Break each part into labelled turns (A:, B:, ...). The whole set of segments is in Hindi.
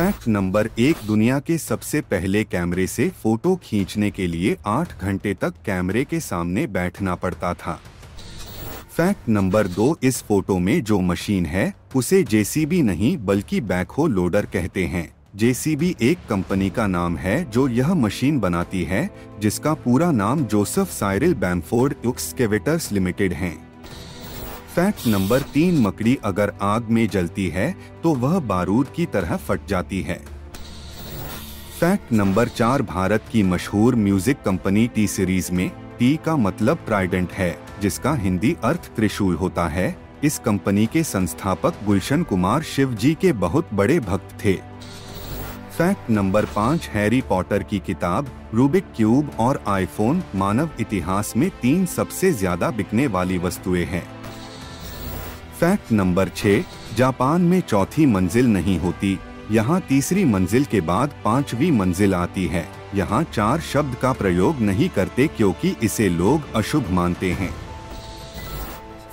A: फैक्ट नंबर एक दुनिया के सबसे पहले कैमरे से फ़ोटो खींचने के लिए आठ घंटे तक कैमरे के सामने बैठना पड़ता था। फैक्ट नंबर दो इस फ़ोटो में जो मशीन है, उसे जेसीबी नहीं बल्कि बैकहो लोडर कहते हैं। जेसीबी एक कंपनी का नाम है जो यह मशीन बनाती है, जिसका पूरा नाम Joseph Cyril Bamford Excavators Limited है। फैक्ट नंबर तीन मकड़ी अगर आग में जलती है तो वह बारूद की तरह फट जाती है। फैक्ट नंबर चार भारत की मशहूर म्यूज़िक कंपनी टी सीरीज़ में, टी का मतलब ट्राइडेंट है, जिसका हिंदी अर्थ त्रिशूल होता है। इस कंपनी के संस्थापक गुलशन कुमार शिव जी के बहुत बड़े भक्त थे। फैक्ट नंबर पाँच हैरी पॉटर की किताब, रूबिक क्यूब और आईफोन मानव इतिहास में तीन सबसे ज़्यादा बिकने वाली वस्तुएँ हैं। फैक्ट नंबर छः जापान में चौथी मंजिल नहीं होती। यहाँ तीसरी मंजिल के बाद पांचवी मंजिल आती है। यहाँ चार शब्द का प्रयोग नहीं करते क्योंकि इसे लोग अशुभ मानते हैं।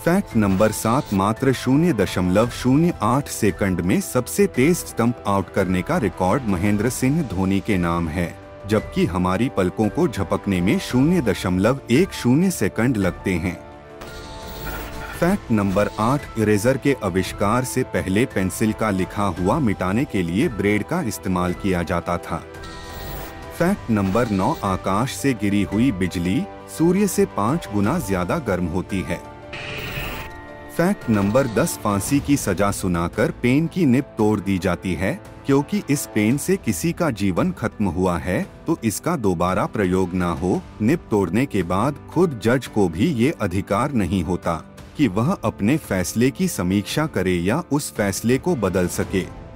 A: फैक्ट नंबर सात, मात्र शून्य दशमलव शून्य आठ सेकंड में सबसे तेज स्टंप आउट करने का रिकॉर्ड महेंद्र सिंह धोनी के नाम है। जबकि हमारी पलकों को झपकने में शून्य दशमलव एक शून्य सेकंड लगते हैं। फैक्ट नंबर आठ, इरेजर के आविष्कार से पहले पेंसिल का लिखा हुआ मिटाने के लिए ब्रेड का इस्तेमाल किया जाता था। फैक्ट नंबर नौ, आकाश से गिरी हुई बिजली, सूर्य से पाँच गुना ज़्यादा गर्म होती है। फैक्ट नंबर 10 फांसी की सजा सुनाकर पेन की निप तोड़ दी जाती है, क्योंकि इस पेन से किसी का जीवन खत्म हुआ है तो इसका दोबारा प्रयोग ना हो। निप तोड़ने के बाद खुद जज को भी ये अधिकार नहीं होता। कि वह अपने फैसले की समीक्षा करे या उस फैसले को बदल सके।